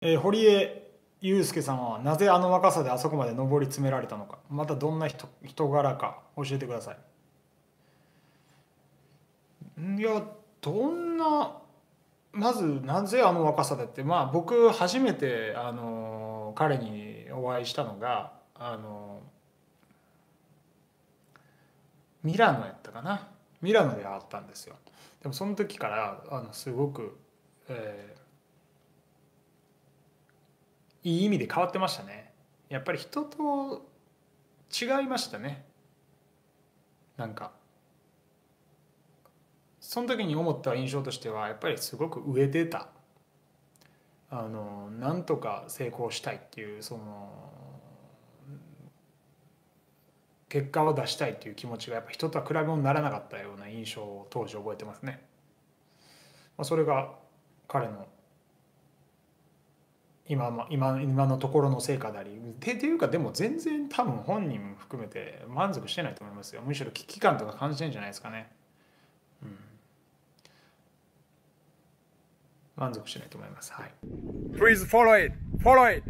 えー、堀江祐介さんはなぜあの若さであそこまで上り詰められたのか。またどんな人人柄か教えてください。いやどんなまずなぜあの若さでってまあ僕初めてあの彼にお会いしたのがあのミラノやったかな。ミラノで会ったんですよ。でもその時からあのすごく、えー、いい意味で変わってましたね。やっぱり人と違いましたね。なんか。その時に思った印象としてはやっぱりすごく上出た。あのなんとか成功したいっていうその結果を出したいっていう気持ちがやっぱ人とは比べ物にならなかったような印象を当時覚えてますね。まあ、それが彼の今今今のところの成果でありっていうかでも全然多分本人も含めて満足してないと思いますよむしろ危機感とか感じてんじゃないですかね。うん満足してないと思います。はい。Please follow it. Follow it.